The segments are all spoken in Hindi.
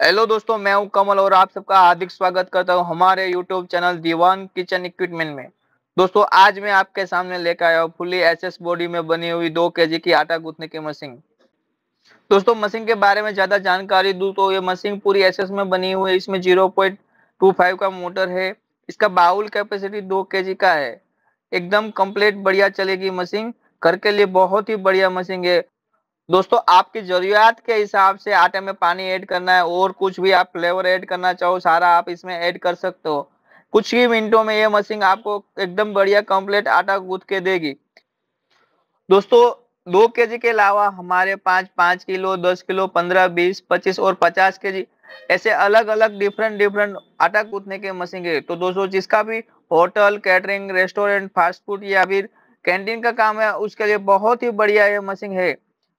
हेलो दोस्तों, मैं हूँ कमल और आप सबका हार्दिक स्वागत करता हूँ हमारे YouTube channel Diwan kitchen equipment में। दोस्तों, आज मैं आपके सामने लेकर आया हूँ फुली एसएस बॉडी में बनी हुई दो केजी की आटा गूंथने की मशीन दोस्तों मशीन के बारे में ज़्यादा जानकारी दूँ तो ये मशीन पूरी एसएस में बनी हुई है, इसमें ज़ीरो पॉइंट टू फाइव का मोटर है, इसका बाउल कैपेसिटी दो के का है। एकदम कंप्लीट बढ़िया चलेगी मशीन घर के लिए बहुत ही बढ़िया मशीन है। दोस्तों, आपकी ज़रूरत के हिसाब से आटे में पानी ऐड करना है और कुछ भी आप फ्लेवर ऐड करना चाहो, सारा आप इसमें ऐड कर सकते हो। कुछ ही मिनटों में ये मशीन आपको एकदम बढ़िया कंप्लीट आटा गूंथ के देगी। दोस्तों, दो केजी के अलावा हमारे पाँच पाँच किलो, दस किलो, पंद्रह, बीस, पच्चीस और पचास के जी ऐसे अलग अलग डिफरेंट डिफरेंट आटा गूंथने के मशीन है। तो दोस्तों, जिसका भी hotel catering restaurant fast food या फिर कैंटीन का काम है, उसके लिए बहुत ही बढ़िया ये मशीन है।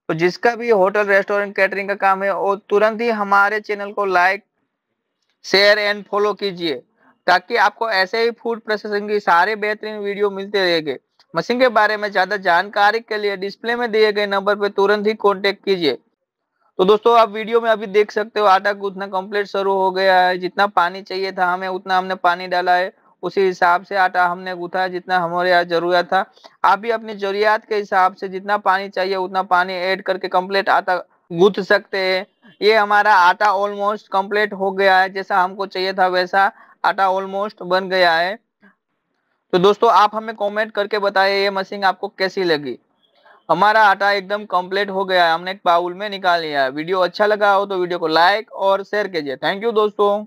तो जिसका भी होटल, रेस्टोरेंट, कैटरिंग का काम है, वो तुरंत ही हमारे चैनल को लाइक, शेयर एंड फॉलो कीजिए, ताकि आपको ऐसे ही फ़ूड प्रोसेसिंग की सारे बेहतरीन वीडियो मिलते रहेंगे। मशीन के बारे में ज़्यादा जानकारी के लिए डिस्प्ले में दिए गए नंबर पर तुरंत ही कॉन्टेक्ट कीजिए। तो दोस्तों, आप वीडियो में अभी देख सकते हो, आटा गूंथना कंप्लीट शुरू हो गया है, जितना पानी चाहिए था हमें, उतना हमने पानी डाला है। उसी हिसाब से आटा हमने गूथा जितना हमारे यहाँ ज़रूरत था। आप भी अपनी जरूरियात के हिसाब से जितना पानी चाहिए, उतना पानी ऐड करके कंप्लीट आटा गूथ सकते हैं। ये हमारा आटा ऑलमोस्ट कंप्लीट हो गया है, जैसा हमको चाहिए था वैसा आटा ऑलमोस्ट बन गया है। तो दोस्तों, आप हमें कमेंट करके बताइए, ये मशीन आपको कैसी लगी? हमारा आटा एकदम कंप्लीट हो गया है, हमने एक बाउल में निकाल लिया है। वीडियो अच्छा लगा हो तो वीडियो को लाइक और शेयर कीजिए। थैंक यू दोस्तों।